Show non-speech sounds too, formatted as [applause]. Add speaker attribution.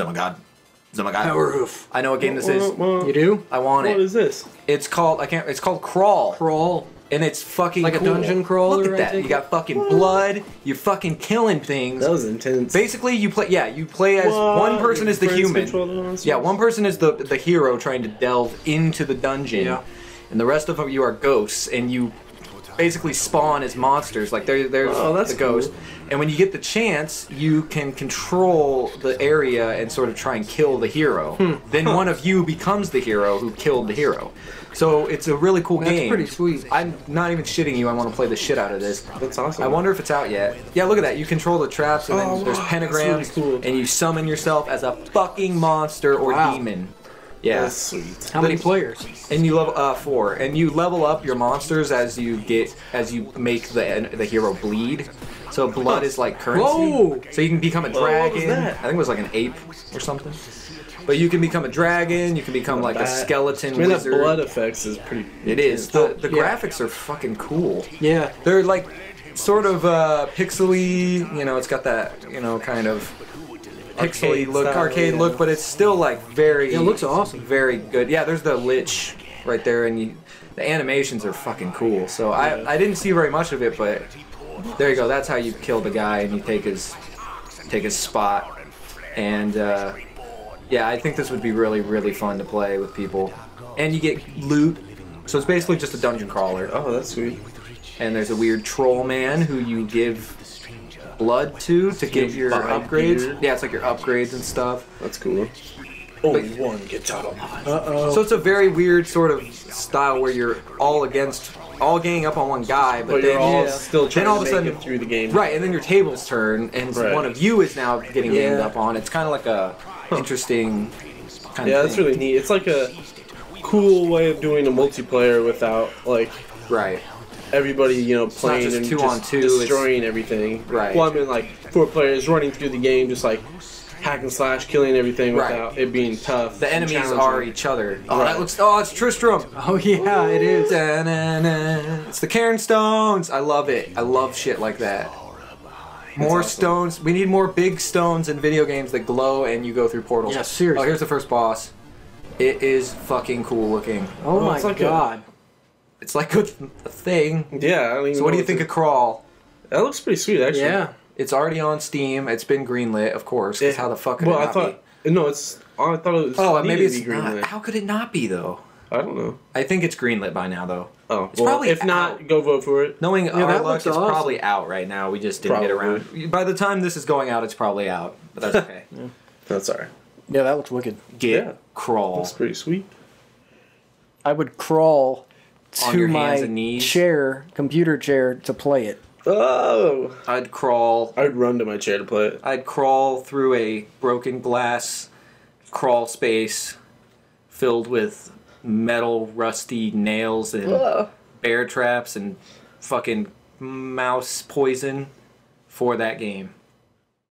Speaker 1: Oh my god. Oh my god.
Speaker 2: Powerhoof.
Speaker 1: I know what game this is.
Speaker 2: You do?
Speaker 1: I want
Speaker 3: What
Speaker 1: it.
Speaker 3: is this?
Speaker 1: It's called I can't. It's called Crawl,
Speaker 2: Crawl.
Speaker 1: and it's fucking
Speaker 2: Like a
Speaker 1: cool.
Speaker 2: dungeon crawler,
Speaker 1: Look at that.
Speaker 2: take
Speaker 1: You got fucking blood. You're fucking killing things.
Speaker 3: That was intense.
Speaker 1: Basically, you play. Yeah, you play as
Speaker 3: What?
Speaker 1: one person is the
Speaker 3: Friends
Speaker 1: human.
Speaker 3: control the monsters?
Speaker 1: Yeah, one person is the the hero trying to delve into the dungeon,
Speaker 2: Yeah.
Speaker 1: and the rest of them you are ghosts, and you basically spawn as monsters. Like there, there's
Speaker 3: Oh, that's
Speaker 1: the ghost,
Speaker 3: cool.
Speaker 1: and when you get the chance, you can control the area and sort of try and kill the hero.
Speaker 3: Hmm.
Speaker 1: Then one of you becomes the hero who killed the hero. So it's a really cool
Speaker 2: That's
Speaker 1: game.
Speaker 2: pretty sweet.
Speaker 1: I'm not even shitting you. I want to play the shit out of this.
Speaker 3: That's awesome.
Speaker 1: I wonder if it's out yet. Yeah, look at that. You control the traps, and then
Speaker 3: Oh,
Speaker 1: there's pentagrams,
Speaker 3: really cool.
Speaker 1: and you summon yourself as a fucking monster or
Speaker 2: Wow.
Speaker 1: demon. Yeah,
Speaker 3: That's sweet.
Speaker 2: How many players?
Speaker 1: and you level uh four, and you level up your monsters as you get as you make the the hero bleed. So blood is like currency.
Speaker 2: Whoa!
Speaker 1: So you can become a
Speaker 3: Whoa, what was
Speaker 1: dragon.
Speaker 3: that?
Speaker 1: I think it was like an ape or something. But you can become a dragon. You can become like a skeleton
Speaker 3: I mean, that
Speaker 1: wizard.
Speaker 3: blood effects is pretty.
Speaker 1: It is. The, the
Speaker 2: Yeah.
Speaker 1: graphics are fucking cool.
Speaker 2: Yeah.
Speaker 1: They're like sort of uh, pixely. You know, it's got that you know kind of pixely look,
Speaker 3: style,
Speaker 1: arcade
Speaker 3: yeah.
Speaker 1: look, but it's still like very.
Speaker 2: Yeah, it looks awesome.
Speaker 1: Very good. Yeah, there's the lich right there, and you, the animations are fucking cool. So I I didn't see very much of it, but there you go. That's how you kill the guy, and you take his take his spot, and uh, yeah, I think this would be really really fun to play with people, and you get loot. So it's basically just a dungeon crawler
Speaker 3: Oh, that's sweet.
Speaker 1: and there's a weird troll man who you give blood to to get your upgrades.
Speaker 3: gear.
Speaker 1: Yeah, it's like your upgrades and stuff.
Speaker 3: That's cool. Only one gets out alive.
Speaker 2: Uh oh.
Speaker 1: So it's a very weird sort of style where you're all against, all ganging up on one guy, but,
Speaker 3: But
Speaker 1: then
Speaker 3: you're all
Speaker 1: yeah.
Speaker 3: still trying
Speaker 1: then all of a
Speaker 3: make
Speaker 1: sudden,
Speaker 3: it through the game.
Speaker 1: right, and then your tables turn, and
Speaker 3: Right.
Speaker 1: one of you is now getting ganged up on. It's kind of like a interesting kind
Speaker 3: Yeah,
Speaker 1: of
Speaker 3: that's really neat. It's like a cool way of doing a multiplayer without like
Speaker 1: right.
Speaker 3: Everybody, you know, playing
Speaker 1: just
Speaker 3: and
Speaker 1: two
Speaker 3: just
Speaker 1: on two, it's-
Speaker 3: destroying everything.
Speaker 1: Right.
Speaker 3: Well, I mean, like four players running through the game, just like hack and slash, killing everything
Speaker 1: Right.
Speaker 3: without it being tough.
Speaker 1: The enemies are each other. Oh,
Speaker 3: Right.
Speaker 1: that looks. Oh, it's Tristram. [laughs]
Speaker 2: Oh yeah, it is.
Speaker 1: Da-na-na. It's the Cairn Stones. I love it. I love shit like that. More
Speaker 3: awesome.
Speaker 1: stones. We need more big stones in video games that glow and you go through portals.
Speaker 2: Yeah, seriously.
Speaker 1: Oh, here's the first boss. It is fucking cool looking.
Speaker 2: Oh,
Speaker 3: Oh,
Speaker 2: my
Speaker 3: it's like a-
Speaker 2: god.
Speaker 1: It's like a, a thing.
Speaker 3: Yeah, I don't
Speaker 1: So what do you think
Speaker 3: to-
Speaker 1: of Crawl?
Speaker 3: That looks pretty sweet, actually.
Speaker 2: Yeah.
Speaker 1: It's already on Steam. It's been greenlit, of course. 'cause
Speaker 3: It-
Speaker 1: how the fuck could
Speaker 3: well,
Speaker 1: it
Speaker 3: I
Speaker 1: not
Speaker 3: thought no, it's. Oh, I thought it was.
Speaker 1: Oh, maybe it's
Speaker 3: to be
Speaker 1: not. How could it not be though?
Speaker 3: I don't know.
Speaker 1: I think it's greenlit by now though.
Speaker 3: Oh,
Speaker 1: It's
Speaker 3: well,
Speaker 1: probably
Speaker 3: if not, go vote for it.
Speaker 1: Knowing our
Speaker 2: that
Speaker 1: luck,
Speaker 2: looks
Speaker 1: it's
Speaker 2: awesome.
Speaker 1: probably out right now. We just didn't get around. By the time this is going out, it's probably out. But that's okay. [laughs]
Speaker 3: That's alright.
Speaker 2: Yeah, that looks wicked.
Speaker 1: Get
Speaker 3: Yeah.
Speaker 1: crawl.
Speaker 3: That's pretty sweet.
Speaker 2: I would crawl
Speaker 1: On
Speaker 2: to my
Speaker 1: hands and knees?
Speaker 2: chair, computer chair, to play it.
Speaker 3: Oh,
Speaker 1: I'd crawl.
Speaker 3: I'd run to my chair to play it.
Speaker 1: I'd crawl through a broken glass crawl space filled with metal, rusty nails and bear traps and fucking mouse poison for that game.